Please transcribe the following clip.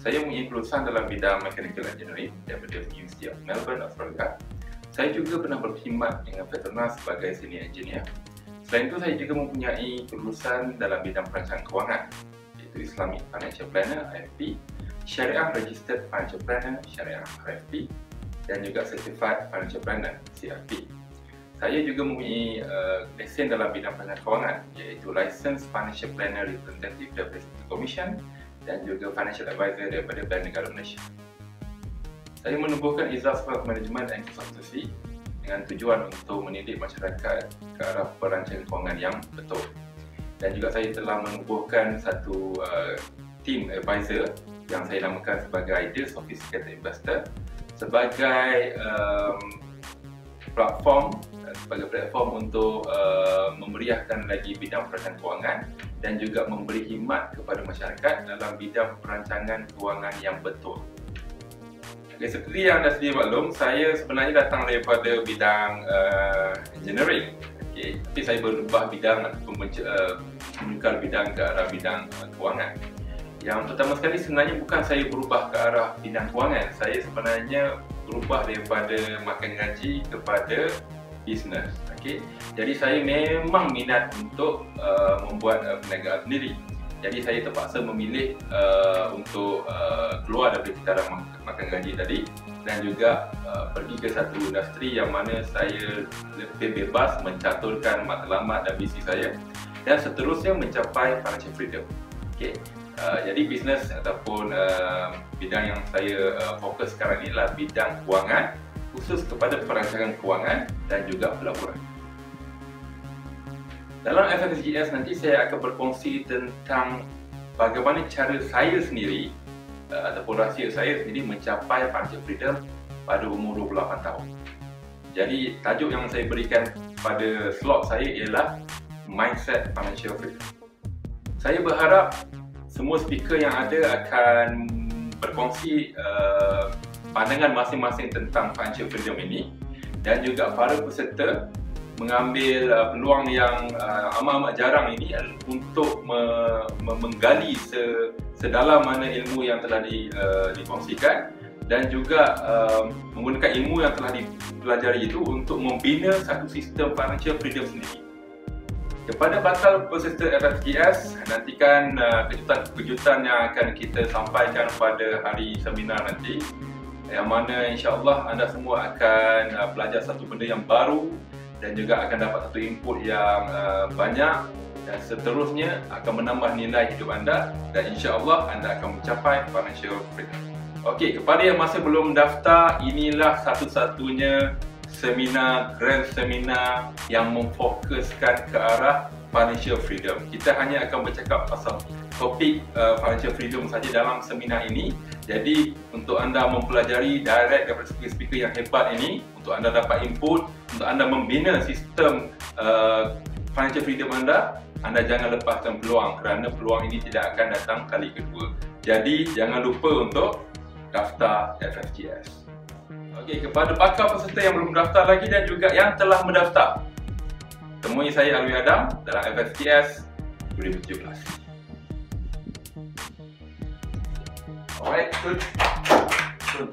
Saya mempunyai kelulusan dalam bidang Mechanical Engineering daripada University of Melbourne, Australia. Saya juga pernah berkhidmat dengan Petronas sebagai Senior Engineer. Selain itu, saya juga mempunyai kelulusan dalam bidang perancangan kewangan iaitu Islamic Financial Planner, IFP, Syariah Registered Financial Planner, Syariah RFP dan juga Certified Financial Planner, CFP. Saya juga mempunyai uh, lesen dalam bidang perancangan kewangan iaitu License Financial Planner Representative City Commission dan juga Financial Advisor daripada Bank Negara Malaysia. Saya menubuhkan Izaz Wealth Management and Consultancy dengan tujuan untuk mendidik masyarakat ke arah perancangan kewangan yang betul. Dan juga saya telah menubuhkan satu uh, team advisor yang saya namakan sebagai Ideal Sophisticated Investor sebagai um, platform sebagai platform untuk uh, memeriahkan lagi bidang perancangan kewangan dan juga memberi khidmat kepada masyarakat dalam bidang perancangan kewangan yang betul. Okay, seperti yang anda sedia maklum, saya sebenarnya datang daripada bidang uh, engineering. Okay, tapi saya berubah bidang uh, menukar bidang ke arah bidang uh, kewangan. Yang pertama sekali sebenarnya bukan saya berubah ke arah bidang kewangan. Saya sebenarnya berubah daripada makan gaji kepada bisnes. Okay. Jadi saya memang minat untuk uh, membuat uh, perniagaan sendiri. Jadi saya terpaksa memilih uh, untuk uh, keluar dari kitaran makan gaji tadi dan juga uh, pergi ke satu industri yang mana saya lebih bebas mencaturkan matlamat dan visi saya dan seterusnya mencapai financial freedom. Okay. Uh, jadi bisnes ataupun uh, bidang yang saya uh, fokus sekarang ini adalah bidang kewangan khusus kepada perancangan kewangan dan juga pelaburan. Dalam FFSGS nanti saya akan berkongsi tentang bagaimana cara saya sendiri uh, ataupun rahsia saya sendiri mencapai financial freedom pada umur 28 tahun. Jadi tajuk yang saya berikan pada slot saya ialah Mindset Financial Freedom. Saya berharap semua speaker yang ada akan berkongsi uh, pandangan masing-masing tentang financial freedom ini dan juga para peserta mengambil uh, peluang yang uh, amat-amat jarang ini untuk me, me, menggali se, sedalam mana ilmu yang telah di, uh, dikongsikan dan juga uh, menggunakan ilmu yang telah dipelajari itu untuk membina satu sistem financial freedom sendiri. Kepada bakal peserta FFGS, nantikan uh, kejutan-kejutan yang akan kita sampaikan pada hari seminar nanti yang mana insyaAllah anda semua akan uh, belajar satu benda yang baru dan juga akan dapat satu input yang uh, banyak dan seterusnya akan menambah nilai hidup anda dan insyaAllah anda akan mencapai financial freedom. Okey, kepada yang masih belum daftar, inilah satu-satunya seminar, grand seminar yang memfokuskan ke arah financial freedom. Kita hanya akan bercakap pasal topik uh, financial freedom saja dalam seminar ini. Jadi untuk anda mempelajari direct daripada speaker-speaker yang hebat ini, untuk anda dapat input, untuk anda membina sistem uh, financial freedom anda, anda jangan lepaskan peluang kerana peluang ini tidak akan datang kali kedua. Jadi jangan lupa untuk daftar FFGS. Okey, kepada bakal peserta yang belum daftar lagi dan juga yang telah mendaftar. Temui saya Alwi Adam dalam FSTS 2017. Alright, good. Good.